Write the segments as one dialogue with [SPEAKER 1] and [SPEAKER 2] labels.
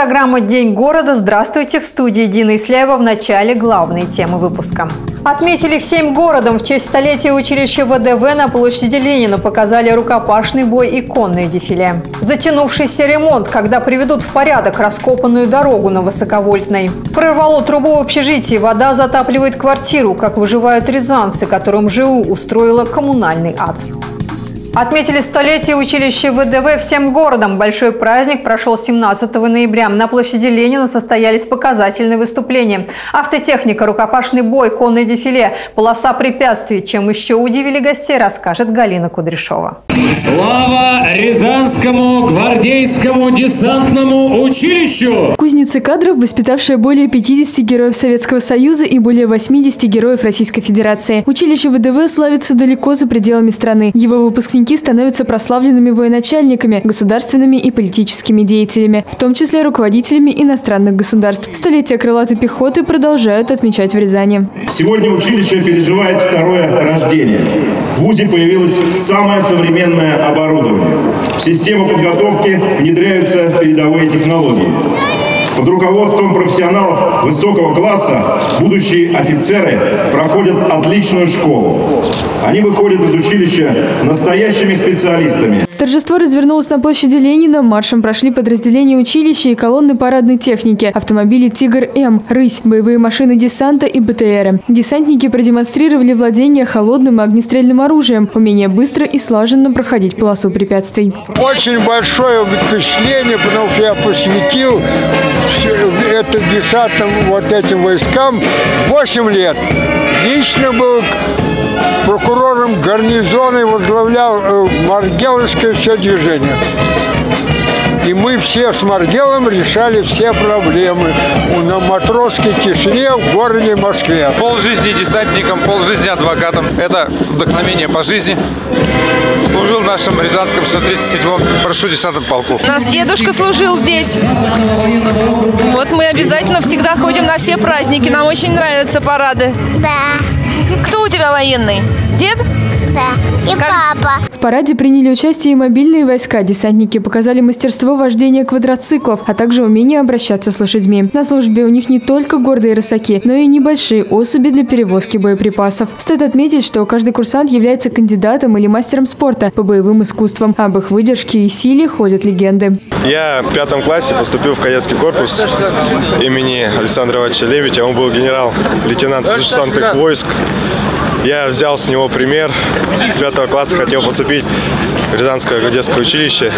[SPEAKER 1] Программа «День города». Здравствуйте. В студии Дина Исляева. В начале главные темы выпуска. Отметили всем городом в честь столетия училища ВДВ на площади Ленина. Показали рукопашный бой и конное дефиле. Затянувшийся ремонт, когда приведут в порядок раскопанную дорогу на Высоковольтной. Прорвало трубу в общежитии. Вода затапливает квартиру. Как выживают рязанцы, которым ЖУ устроила коммунальный ад. Отметили столетие училища ВДВ всем городом. Большой праздник прошел 17 ноября. На площади Ленина состоялись показательные выступления. Автотехника, рукопашный бой, конное дефиле, полоса препятствий. Чем еще удивили гостей, расскажет Галина Кудряшова.
[SPEAKER 2] Слава Рязанскому гвардейскому десантному училищу!
[SPEAKER 3] Кузница кадров, воспитавшая более 50 героев Советского Союза и более 80 героев Российской Федерации. Училище ВДВ славится далеко за пределами страны. Его выпускники выпускники становятся прославленными военачальниками, государственными и политическими деятелями, в том числе руководителями иностранных государств. Столетия крылатой пехоты продолжают отмечать в Рязани.
[SPEAKER 4] Сегодня училище переживает второе рождение. В ВУЗе появилось самое современное оборудование. В систему подготовки внедряются передовые технологии. Под руководством профессионалов высокого класса будущие офицеры проходят отличную школу. Они выходят из училища настоящими специалистами.
[SPEAKER 3] Торжество развернулось на площади Ленина. Маршем прошли подразделения училища и колонны парадной техники, автомобили «Тигр-М», «Рысь», боевые машины десанта и БТРы. Десантники продемонстрировали владение холодным и огнестрельным оружием, умение быстро и слаженно проходить полосу препятствий.
[SPEAKER 5] Очень большое впечатление, потому что я посвятил это десантным вот этим войскам 8 лет. Лично был прокурором гарнизона и возглавлял э, Маргеловское все движение. И мы все с Маргелом решали все проблемы на матросской тишине в городе Москве.
[SPEAKER 6] Пол жизни десантником, пол жизни адвокатом. Это вдохновение по жизни. Служил в нашем Рязанском 137-м парашют-десантном полку.
[SPEAKER 7] У нас дедушка служил здесь. Вот мы обязательно всегда ходим на все праздники. Нам очень нравятся парады.
[SPEAKER 8] Да.
[SPEAKER 7] Кто у тебя военный? Дед?
[SPEAKER 8] Да. И папа.
[SPEAKER 3] В параде приняли участие и мобильные войска. Десантники показали мастерство вождения квадроциклов, а также умение обращаться с лошадьми. На службе у них не только гордые рысаки, но и небольшие особи для перевозки боеприпасов. Стоит отметить, что каждый курсант является кандидатом или мастером спорта по боевым искусствам. Об их выдержке и силе ходят легенды.
[SPEAKER 9] Я в пятом классе поступил в кадетский корпус имени Александра Ивановича Лебедя. Он был генерал-лейтенант десантных войск. Я взял с него пример. С пятого класса хотел поступить в Рязанское гвардейское училище.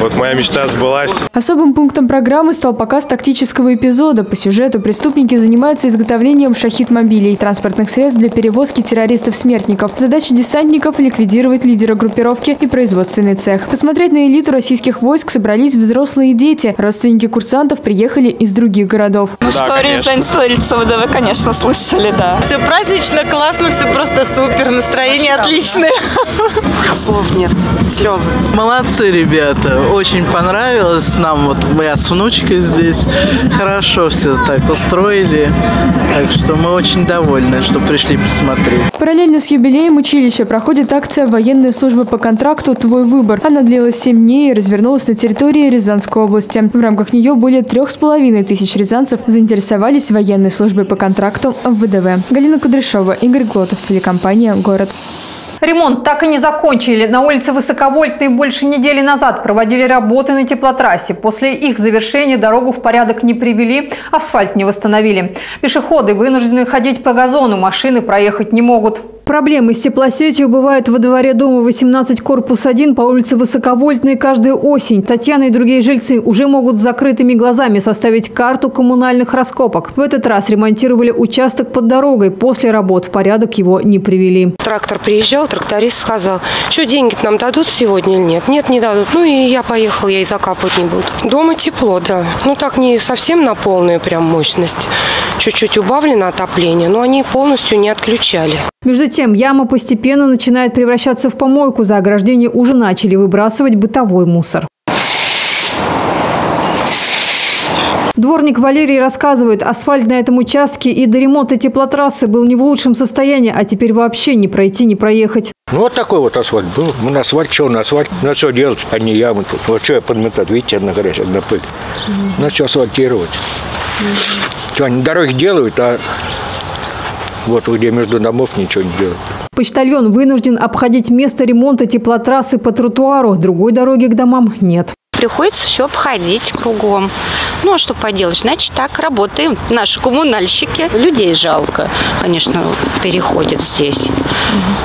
[SPEAKER 9] Вот моя мечта сбылась.
[SPEAKER 3] Особым пунктом программы стал показ тактического эпизода. По сюжету преступники занимаются изготовлением шахид-мобилей, транспортных средств для перевозки террористов-смертников. Задача десантников – ликвидировать лидера группировки и производственный цех. Посмотреть на элиту российских войск собрались взрослые дети. Родственники курсантов приехали из других городов.
[SPEAKER 10] Ну да, что, конечно. Рязань, столица ВДВ, конечно, слышали, да.
[SPEAKER 7] Все празднично, классно, все просто супер, настроение отличное.
[SPEAKER 11] Слов нет, слезы.
[SPEAKER 12] Молодцы ребята, очень понравилось нам, вот я с внучкой здесь, хорошо все так устроили, так что мы очень довольны, что пришли посмотреть.
[SPEAKER 3] Параллельно с юбилеем училища проходит акция военной службы по контракту «Твой выбор». Она длилась 7 дней и развернулась на территории Рязанской области. В рамках нее более трех с половиной тысяч рязанцев заинтересовались военной службой по контракту в ВДВ. Галина Кудряшова, Игорь Глотов, телекомпания «Город».
[SPEAKER 1] Ремонт так и не закончили. На улице Высоковольтной больше недели назад проводили работы на теплотрассе. После их завершения дорогу в порядок не привели, асфальт не восстановили. Пешеходы вынуждены ходить по газону, машины проехать не могут. Проблемы с теплосетью бывают во дворе дома 18 корпус 1 по улице Высоковольтной каждую осень. Татьяна и другие жильцы уже могут с закрытыми глазами составить карту коммунальных раскопок. В этот раз ремонтировали участок под дорогой. После работ в порядок его не привели.
[SPEAKER 13] Трактор приезжал, тракторист сказал, что деньги нам дадут сегодня или нет? Нет, не дадут. Ну и я поехал, я и закапывать не буду. Дома тепло, да. Ну так не совсем на полную прям мощность. Чуть-чуть убавлено отопление, но они полностью не отключали.
[SPEAKER 1] Между тем, яма постепенно начинает превращаться в помойку. За ограждение уже начали выбрасывать бытовой мусор. Дворник Валерий рассказывает, асфальт на этом участке и до ремонта теплотрассы был не в лучшем состоянии, а теперь вообще не пройти, не проехать.
[SPEAKER 14] Ну, вот такой вот асфальт был. Мы на асфальт, что на асфальт? На что делать? Одни ямы тут. Вот что я подметать? Видите, одна грязь, одна пыль. На что асфальтировать? Что, они дороги делают, а вот где между домов ничего не делают.
[SPEAKER 1] Почтальон вынужден обходить место ремонта теплотрассы по тротуару. Другой дороги к домам нет.
[SPEAKER 15] Приходится все обходить кругом. Ну, а что поделать? Значит, так работаем наши коммунальщики. Людей жалко, конечно, переходят здесь.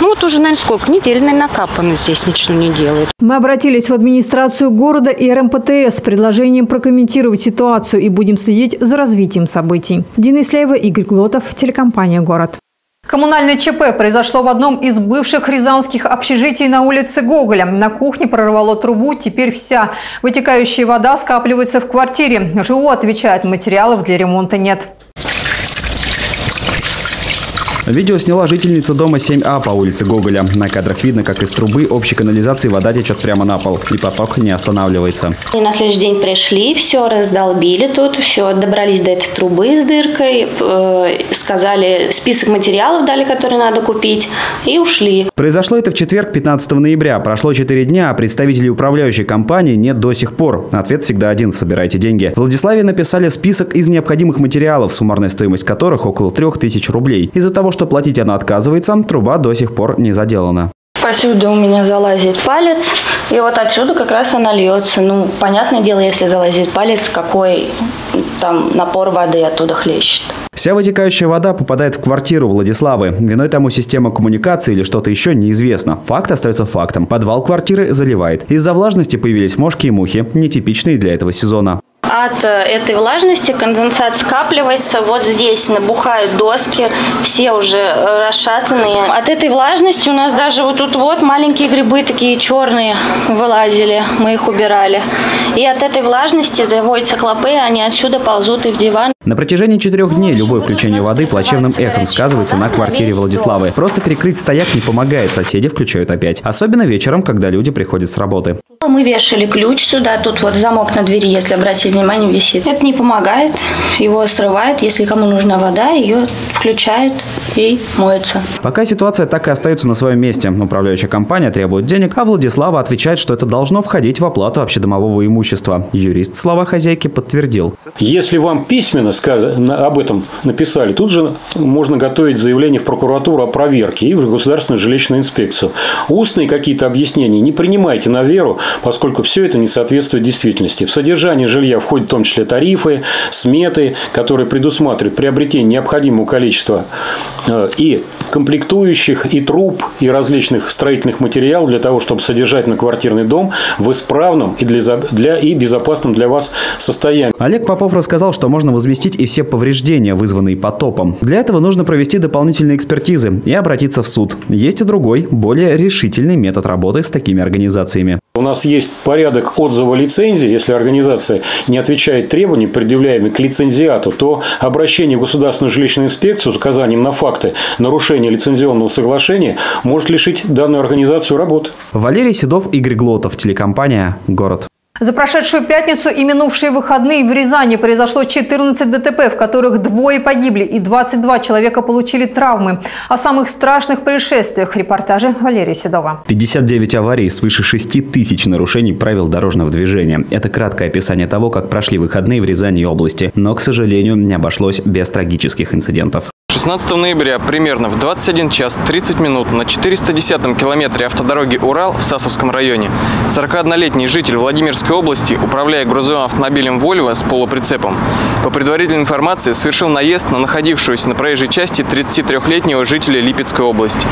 [SPEAKER 15] Ну, вот уже, наверное, сколько? Недель, наверное, накапано здесь, ничего не делают.
[SPEAKER 1] Мы обратились в администрацию города и РМПТС с предложением прокомментировать ситуацию и будем следить за развитием событий. Дина Исляева, Игорь Глотов, телекомпания «Город». Коммунальное ЧП произошло в одном из бывших рязанских общежитий на улице Гоголя. На кухне прорвало трубу, теперь вся вытекающая вода скапливается в квартире. ЖУ отвечает, материалов для ремонта нет.
[SPEAKER 16] Видео сняла жительница дома 7А по улице Гоголя. На кадрах видно, как из трубы общей канализации вода течет прямо на пол, и поток не останавливается.
[SPEAKER 17] И на следующий день пришли, все раздолбили тут, все, добрались до этой трубы с дыркой, э, сказали, список материалов дали, которые надо купить, и ушли.
[SPEAKER 16] Произошло это в четверг, 15 ноября. Прошло 4 дня, а представителей управляющей компании нет до сих пор. Ответ всегда один – собирайте деньги. В Владиславе написали список из необходимых материалов, суммарная стоимость которых около 3000 рублей. Из-за того, что платить она отказывается, труба до сих пор не заделана.
[SPEAKER 17] Посюда у меня залазит палец, и вот отсюда как раз она льется. Ну, понятное дело, если залазит палец, какой там напор воды оттуда хлещет.
[SPEAKER 16] Вся вытекающая вода попадает в квартиру Владиславы. Виной тому система коммуникации или что-то еще неизвестно. Факт остается фактом. Подвал квартиры заливает. Из-за влажности появились мошки и мухи, нетипичные для этого сезона.
[SPEAKER 17] От э, этой влажности конденсат скапливается. Вот здесь набухают доски, все уже э, расшатанные. От этой влажности у нас даже вот тут вот маленькие грибы такие черные вылазили. Мы их убирали. И от этой влажности заводятся клопы, они отсюда ползут и в диван.
[SPEAKER 16] На протяжении четырех дней любое включение воды плачевным эхом сказывается на квартире Владиславы. Просто перекрыть стояк не помогает, соседи включают опять. Особенно вечером, когда люди приходят с работы.
[SPEAKER 17] Мы вешали ключ сюда, тут вот замок на двери, если обратить внимание, висит. Это не помогает, его срывают. Если кому нужна вода, ее включают и моются.
[SPEAKER 16] Пока ситуация так и остается на своем месте. Управляющая компания требует денег, а Владислава отвечает, что это должно входить в оплату общедомового имущества. Юрист слова хозяйки подтвердил.
[SPEAKER 18] Если вам письменно сказано, об этом написали, тут же можно готовить заявление в прокуратуру о проверке и в Государственную жилищную инспекцию. Устные какие-то объяснения не принимайте на веру, поскольку все это не соответствует действительности. В содержание жилья входят в том числе тарифы, сметы, которые предусматривают приобретение необходимого количества и комплектующих, и труб, и различных строительных материалов для того, чтобы содержать на квартирный дом в исправном и, для, для, и безопасном для вас состоянии.
[SPEAKER 16] Олег Попов рассказал, что можно возместить и все повреждения, вызванные потопом. Для этого нужно провести дополнительные экспертизы и обратиться в суд. Есть и другой, более решительный метод работы с такими организациями.
[SPEAKER 18] У нас есть порядок отзыва лицензии. Если организация не отвечает требованиям, предъявляемым к лицензиату, то обращение в Государственную жилищную инспекцию с указанием на факты нарушения лицензионного соглашения может лишить данную организацию работы.
[SPEAKER 16] Валерий Седов, Игорь Глотов, телекомпания «Город».
[SPEAKER 1] За прошедшую пятницу и минувшие выходные в Рязани произошло 14 ДТП, в которых двое погибли и 22 человека получили травмы. О самых страшных происшествиях репортаже Валерия Седова.
[SPEAKER 16] 59 аварий, свыше 6 тысяч нарушений правил дорожного движения. Это краткое описание того, как прошли выходные в Рязани области. Но, к сожалению, не обошлось без трагических инцидентов.
[SPEAKER 19] 16 ноября примерно в 21 час 30 минут на 410 километре автодороги Урал в Сасовском районе 41-летний житель Владимирской области, управляя грузовым автомобилем «Вольво» с полуприцепом, по предварительной информации совершил наезд на находившегося на проезжей части 33-летнего жителя Липецкой области.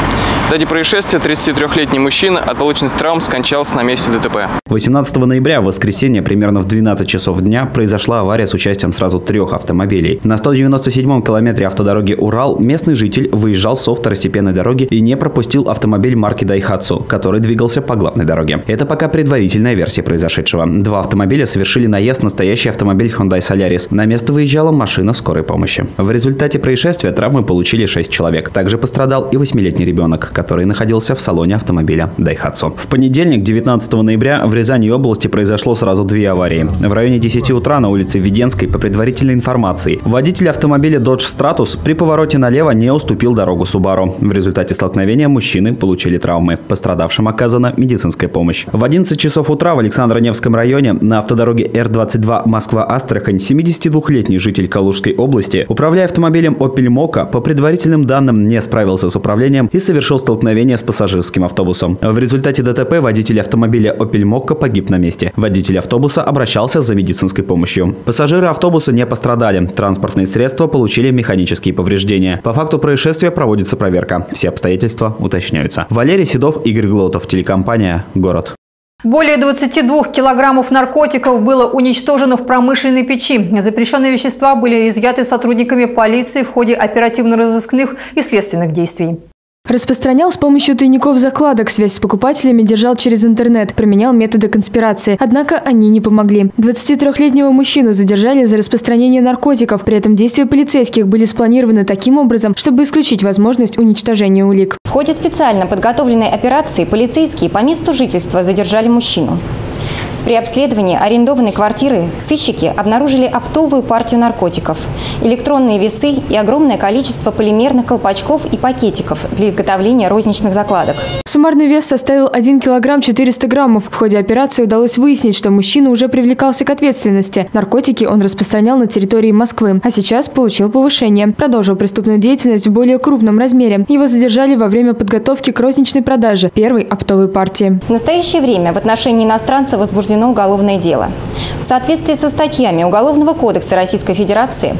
[SPEAKER 19] В дате происшествия 33-летний мужчина от полученных травм скончался на месте ДТП.
[SPEAKER 16] 18 ноября, в воскресенье, примерно в 12 часов дня, произошла авария с участием сразу трех автомобилей. На 197-м километре автодороги Урал Урал, местный житель выезжал со второстепенной дороги и не пропустил автомобиль марки Daihatsu, который двигался по главной дороге. Это пока предварительная версия произошедшего. Два автомобиля совершили наезд на стоящий автомобиль Hyundai Solaris. На место выезжала машина скорой помощи. В результате происшествия травмы получили 6 человек. Также пострадал и 8-летний ребенок, который находился в салоне автомобиля Daihatsu. В понедельник, 19 ноября, в Рязани области произошло сразу две аварии. В районе 10 утра на улице Веденской, по предварительной информации, водитель автомобиля Dodge Stratus при повороте налево не уступил дорогу Subaru. В результате столкновения мужчины получили травмы. Пострадавшим оказана медицинская помощь. В 11 часов утра в Александро-Невском районе на автодороге Р-22 Москва-Астрахань 72-летний житель Калужской области, управляя автомобилем Opel Mokka, по предварительным данным не справился с управлением и совершил столкновение с пассажирским автобусом. В результате ДТП водитель автомобиля Opel Mokka погиб на месте. Водитель автобуса обращался за медицинской помощью. Пассажиры автобуса не пострадали. Транспортные средства получили механические повреждения. По факту происшествия проводится проверка. Все обстоятельства уточняются. Валерий Седов, Игорь Глотов, телекомпания «Город».
[SPEAKER 1] Более 22 килограммов наркотиков было уничтожено в промышленной печи. Запрещенные вещества были изъяты сотрудниками полиции в ходе оперативно-розыскных и следственных действий.
[SPEAKER 3] Распространял с помощью тайников закладок, связь с покупателями держал через интернет, применял методы конспирации. Однако они не помогли. 23-летнего мужчину задержали за распространение наркотиков. При этом действия полицейских были спланированы таким образом, чтобы исключить возможность уничтожения улик.
[SPEAKER 20] В ходе специально подготовленной операции полицейские по месту жительства задержали мужчину. При обследовании арендованной квартиры сыщики обнаружили оптовую партию наркотиков, электронные весы и огромное количество полимерных колпачков и пакетиков для изготовления розничных закладок.
[SPEAKER 3] Суммарный вес составил 1 килограмм 400 граммов. В ходе операции удалось выяснить, что мужчина уже привлекался к ответственности. Наркотики он распространял на территории Москвы, а сейчас получил повышение. Продолжил преступную деятельность в более крупном размере. Его задержали во время подготовки к розничной продаже первой оптовой партии.
[SPEAKER 20] В настоящее время в отношении иностранца возбуждено уголовное дело. В соответствии со статьями Уголовного кодекса Российской Федерации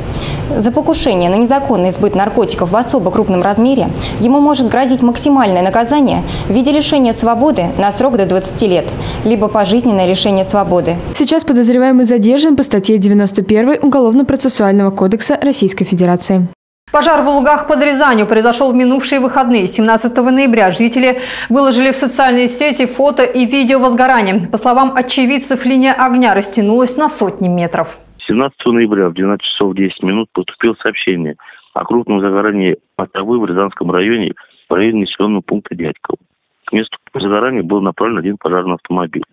[SPEAKER 20] за покушение на незаконный сбыт наркотиков в особо крупном размере ему может грозить максимальное наказание в виде лишения свободы на срок до 20 лет, либо пожизненное лишение свободы.
[SPEAKER 3] Сейчас подозреваемый задержан по статье 91 Уголовно-процессуального кодекса Российской Федерации.
[SPEAKER 1] Пожар в Лугах под Рязанью произошел в минувшие выходные. 17 ноября жители выложили в социальные сети фото и видео возгорания. По словам очевидцев, линия огня растянулась на сотни метров.
[SPEAKER 21] 17 ноября в 12 часов 10 минут поступило сообщение о крупном загорании мостовой в Рязанском районе в районе населенного пункта Дядькова. К месту загорания был направлен один пожарный автомобиль.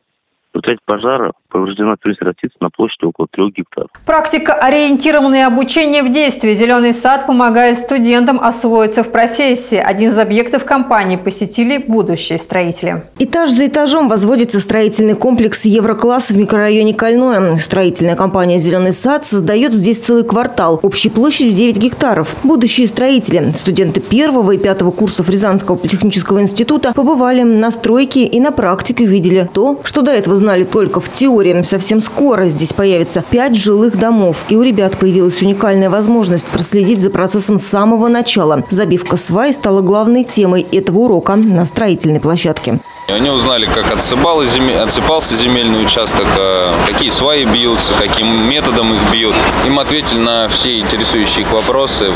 [SPEAKER 21] В результате пожара повреждена растится на площади около трех гектаров.
[SPEAKER 1] Практика ориентированное обучение в действии. «Зеленый сад» помогает студентам освоиться в профессии. Один из объектов компании посетили будущие строители.
[SPEAKER 22] Этаж за этажом возводится строительный комплекс Еврокласс в микрорайоне Кольное. Строительная компания «Зеленый сад» создает здесь целый квартал общей площадью 9 гектаров. Будущие строители, студенты первого и пятого курсов Рязанского политехнического института побывали на стройке и на практике увидели то, что до этого знали только в теории. Совсем скоро здесь появится пять жилых домов. И у ребят появилась уникальная возможность проследить за процессом с самого начала. Забивка свай стала главной темой этого урока на строительной площадке.
[SPEAKER 23] Они узнали, как отсыпался земельный участок, э, какие сваи бьются, каким методом их бьют. Им ответили на все интересующие их вопросы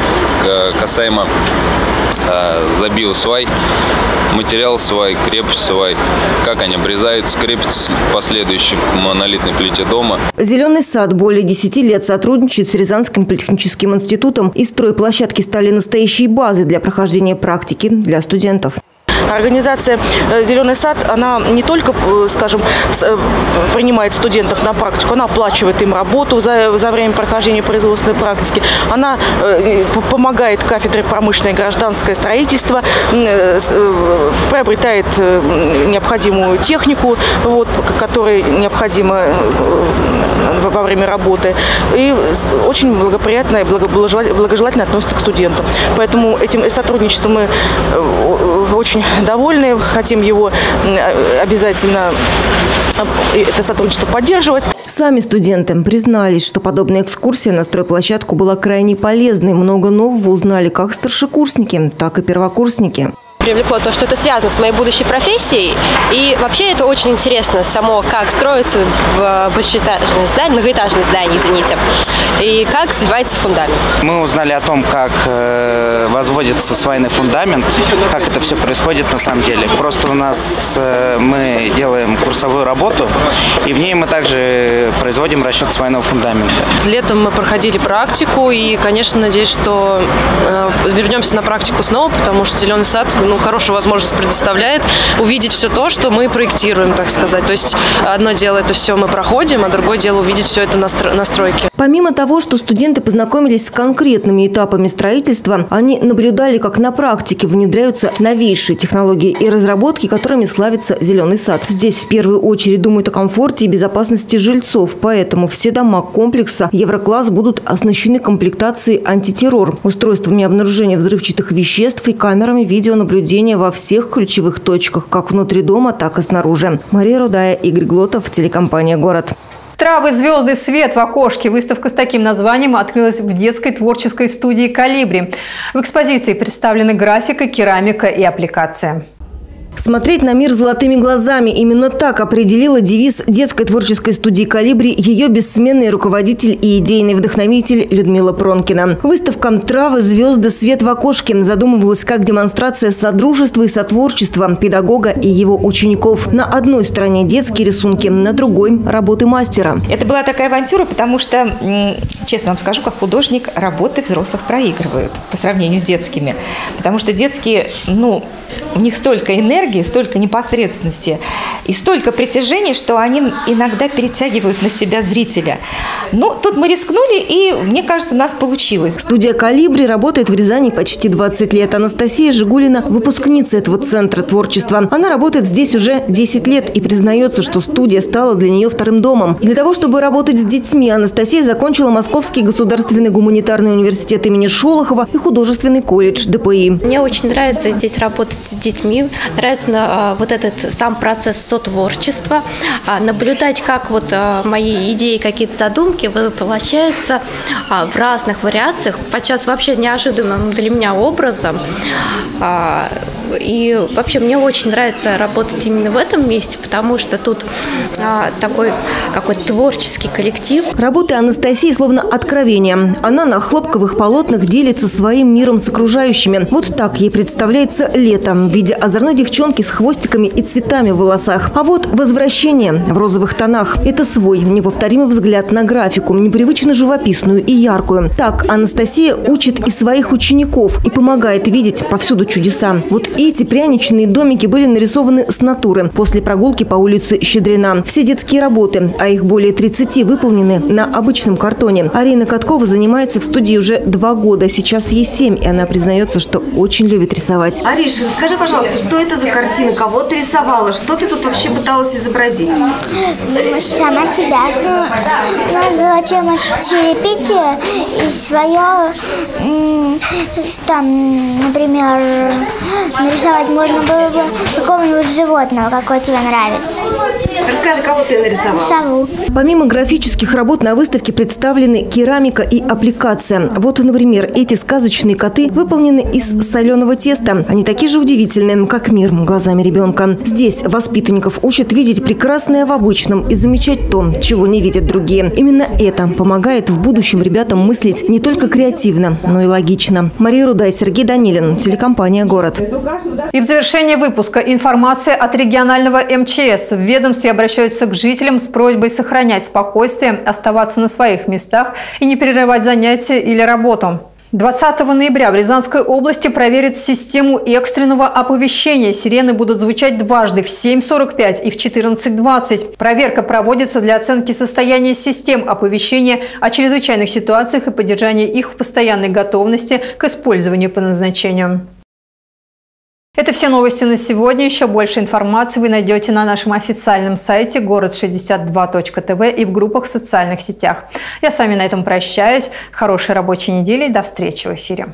[SPEAKER 23] касаемо э, забил свай, материал свай, крепость свай, как они обрезаются, крепятся к монолитной плите дома.
[SPEAKER 22] Зеленый сад более 10 лет сотрудничает с Рязанским политехническим институтом и стройплощадки стали настоящей базой для прохождения практики для студентов.
[SPEAKER 24] Организация э, «Зеленый сад», она не только, э, скажем, э, принимает студентов на практику, она оплачивает им работу за, за время прохождения производственной практики, она помогает кафедре промышленное и гражданское строительство, приобретает необходимую технику, вот, которая необходима во время работы, и очень благоприятно и благожелательно относится к студентам. Поэтому этим сотрудничеством мы очень довольны, хотим его обязательно это сотрудничество поддерживать.
[SPEAKER 22] Сами студенты признались, что подобная экскурсия на стройплощадку была крайне полезной. Много нового узнали как старшекурсники, так и первокурсники.
[SPEAKER 25] Привлекло то, что это связано с моей будущей профессией. И вообще это очень интересно, само как строится в большеэтажное здание, многоэтажное здание, извините, и как развивается фундамент.
[SPEAKER 26] Мы узнали о том, как э, возводится свайный фундамент, как это все происходит на самом деле. Просто у нас э, мы делаем курсовую работу, и в ней мы также производим расчет свайного фундамента.
[SPEAKER 27] Летом мы проходили практику, и, конечно, надеюсь, что э, вернемся на практику снова, потому что «Зеленый сад» ну, хорошую возможность предоставляет увидеть все то, что мы проектируем, так сказать. То есть одно дело это все мы проходим, а другое дело увидеть все это на стройке.
[SPEAKER 22] Помимо того, что студенты познакомились с конкретными этапами строительства, они наблюдали, как на практике внедряются новейшие технологии и разработки, которыми славится «Зеленый сад». Здесь в первую очередь думают о комфорте и безопасности жильцов, поэтому все дома комплекса «Еврокласс» будут оснащены комплектацией антитеррор, устройствами обнаружения взрывчатых веществ и камерами видеонаблюдения во всех ключевых точках, как внутри дома, так и снаружи. Мария Рудая, Игорь Глотов, телекомпания «Город».
[SPEAKER 1] Травы, звезды, свет в окошке. Выставка с таким названием открылась в детской творческой студии «Калибри». В экспозиции представлены графика, керамика и аппликация.
[SPEAKER 22] Смотреть на мир золотыми глазами. Именно так определила девиз детской творческой студии «Калибри» ее бессменный руководитель и идейный вдохновитель Людмила Пронкина. Выставка «Травы, звезды, свет в окошке» задумывалась как демонстрация содружества и сотворчества педагога и его учеников. На одной стороне детские рисунки, на другой – работы мастера.
[SPEAKER 28] Это была такая авантюра, потому что, честно вам скажу, как художник, работы взрослых проигрывают по сравнению с детскими. Потому что детские, ну, у них столько энергии, столько непосредственности и столько притяжения, что они иногда перетягивают на себя зрителя. Ну, тут мы рискнули, и, мне кажется, у нас получилось.
[SPEAKER 22] Студия «Калибри» работает в Рязани почти 20 лет. Анастасия Жигулина – выпускница этого центра творчества. Она работает здесь уже 10 лет и признается, что студия стала для нее вторым домом. Для того, чтобы работать с детьми, Анастасия закончила Московский государственный гуманитарный университет имени Шолохова и художественный колледж ДПИ.
[SPEAKER 29] Мне очень нравится здесь работать с детьми. Нравится а, вот этот сам процесс сотворчества, а, наблюдать, как вот а, мои идеи, какие-то задумки воплощаются в разных вариациях, подчас вообще неожиданным для меня образом. И вообще мне очень нравится работать именно в этом месте, потому что тут такой какой-то творческий коллектив.
[SPEAKER 22] Работы Анастасии словно откровение. Она на хлопковых полотнах делится своим миром с окружающими. Вот так ей представляется лето в виде озорной девчонки с хвостиками и цветами в волосах. А вот возвращение в розовых тонах – это свой неповторимый взгляд на графику, непривычно живописную и яркую. Так Анастасия учит и своих учеников и помогает видеть повсюду чудеса. Вот эти пряничные домики были нарисованы с натуры после прогулки по улице Щедрина. Все детские работы, а их более 30, выполнены на обычном картоне. Арина Каткова занимается в студии уже два года. Сейчас ей семь, и она признается, что очень любит рисовать. Ариш, расскажи, пожалуйста, что это за картина? Кого ты рисовала? Что ты тут вообще пыталась изобразить?
[SPEAKER 8] Сама себя. Ну, надо чем черепить и свое, там, например, нарисовать можно было бы какого-нибудь животного, какое тебе нравится.
[SPEAKER 22] Расскажи, кого ты нарисовала?
[SPEAKER 8] Сову.
[SPEAKER 22] Помимо графических работ на выставке представлены керамика и аппликация. Вот, например, эти сказочные коты выполнены из соленого теста. Они такие же удивительные, как мир глазами ребенка. Здесь воспитанников учат видеть прекрасное в обычном и замечать то, чего не видят другие. Именно это помогает в будущем ребятам мыслить не только креативно, но и логично. Мария Руда и Сергей Данилин, телекомпания «Город».
[SPEAKER 1] И в завершение выпуска информация от регионального МЧС. В ведомстве обращаются к жителям с просьбой сохранять спокойствие, оставаться на своих местах и не прерывать занятия или работу. 20 ноября в Рязанской области проверят систему экстренного оповещения. Сирены будут звучать дважды в 7.45 и в 14.20. Проверка проводится для оценки состояния систем оповещения о чрезвычайных ситуациях и поддержания их в постоянной готовности к использованию по назначению. Это все новости на сегодня. Еще больше информации вы найдете на нашем официальном сайте город62.тв и в группах в социальных сетях. Я с вами на этом прощаюсь. Хорошей рабочей недели. До встречи в эфире.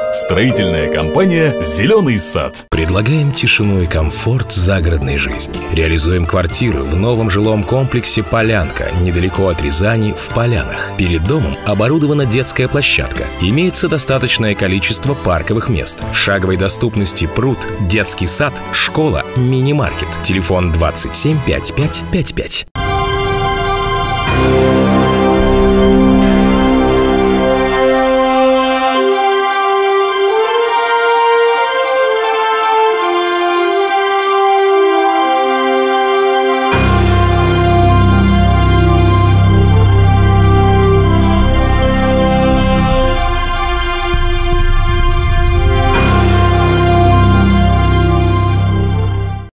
[SPEAKER 23] Строительная компания «Зеленый сад».
[SPEAKER 30] Предлагаем тишину и комфорт загородной жизни. Реализуем квартиру в новом жилом комплексе «Полянка», недалеко от Рязани, в Полянах. Перед домом оборудована детская площадка. Имеется достаточное количество парковых мест. В шаговой доступности пруд, детский сад, школа, мини-маркет. Телефон 27 55 55.